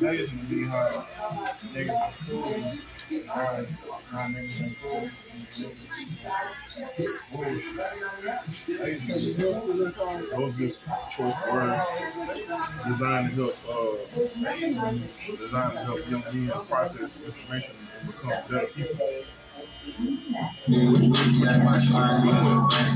Niggas gonna be hard. Niggas cool. Hard. Niggas just- Those just choice words designed to help, uh, designed to help young men process information and become better people.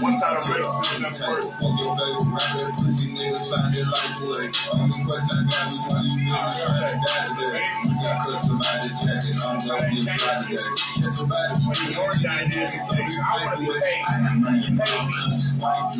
One time race, that's first. Your dynamic, I want to be paid. And he doesn't have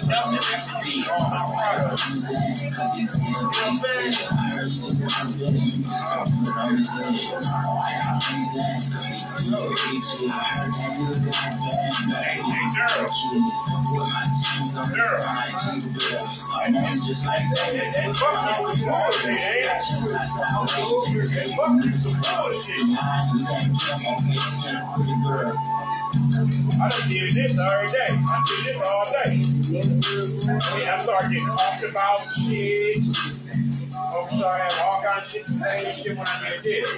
to product. You I'm saying? Hey, hey, girl. Girl. Hey, fuck bullshit, eh? Hey, fuck you some bullshit. I done did this every day. I did this all day. Yeah, I started getting talked about shit. I'm started having all kinds of shit to say shit when I did this.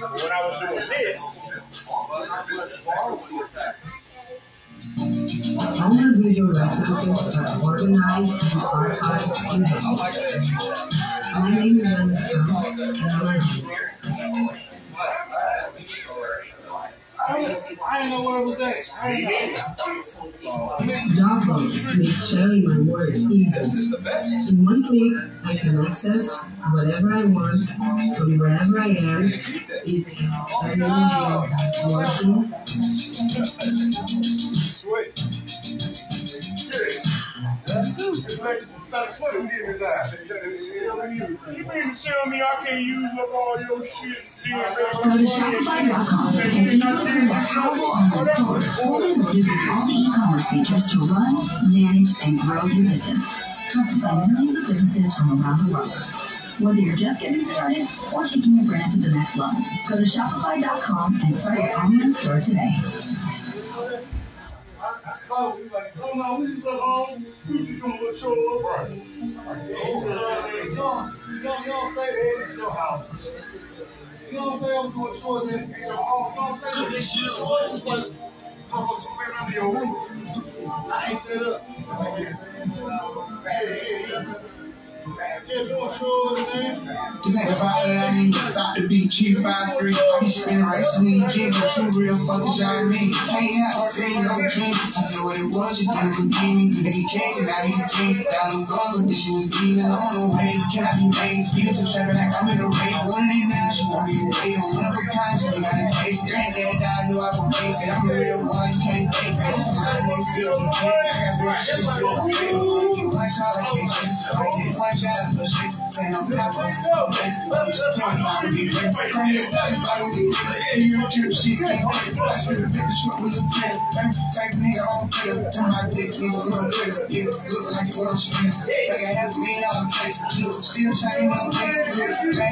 When I was doing this, of video references are organized and archived in. My name is Alice Trump, and I ain't know where it was at. I ain't know. Dropbox makes sharing my work easy. In one click, I can access whatever I want from wherever I am, if I'm living, working, Sweet. It's like it's not in his eye. you mean to tell me I can't use up all your shit? Go to Shopify.com and email them their powerful online store, fully loaded with all the e-commerce features to run, manage, and grow your business. Trusted by millions of businesses from around the world. Whether you're just getting started or taking your brand to the next level, go to Shopify.com and start your online store today. Just gonna go chores. Right. You you you that at your house. You say I'm doing chores at your home. You say your I'm gonna come in under your roof. I ate that up. Hey, hey, hey. Doing chores, man. Ain't about I need Dr. B, Chief 5 3. I'm spinning racing in the gym, you real fuckers, out there, no. I said what it was, you didn't came, gun, but this shit was demon on the way. Can be some shit, like I'm in the. One to. I'm a kind, a knew I. I'm a real one, can't fake be king. I king. Like that, but shit. And I'm not gonna go. Still shining on